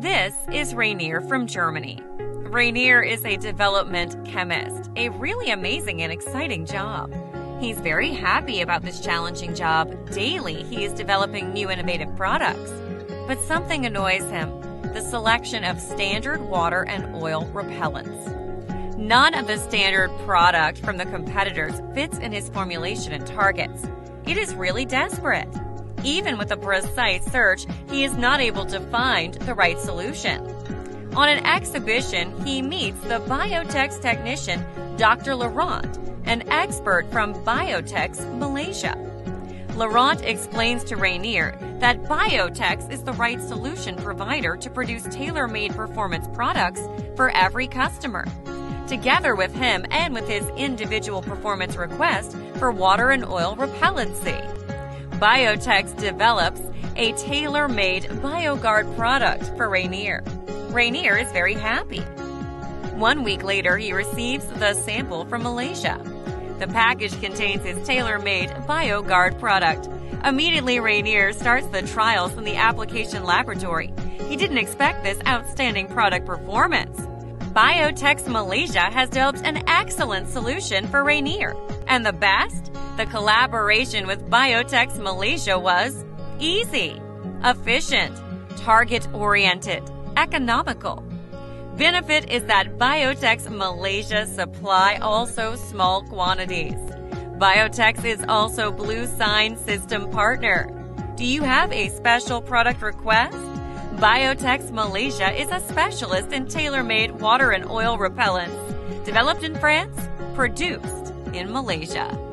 This is Rainier from Germany. Rainier is a development chemist, a really amazing and exciting job. He's very happy about this challenging job. Daily, he is developing new innovative products. But something annoys him the selection of standard water and oil repellents. None of the standard product from the competitors fits in his formulation and targets. It is really desperate. Even with a precise search, he is not able to find the right solution. On an exhibition, he meets the Biotex technician, Dr. Laurent, an expert from Biotex Malaysia. Laurent explains to Rainier that Biotex is the right solution provider to produce tailor made performance products for every customer. Together with him and with his individual performance request for water and oil repellency. Biotex develops a tailor made BioGuard product for Rainier. Rainier is very happy. One week later, he receives the sample from Malaysia. The package contains his tailor made BioGuard product. Immediately, Rainier starts the trials in the application laboratory. He didn't expect this outstanding product performance. Biotex Malaysia has developed an excellent solution for Rainier. And the best? The collaboration with Biotex Malaysia was easy, efficient, target oriented, economical. Benefit is that Biotex Malaysia supply also small quantities. Biotex is also bluesign System partner. Do you have a special product request? Biotex Malaysia is a specialist in tailor-made water and oil repellents. Developed in France, produced in Malaysia.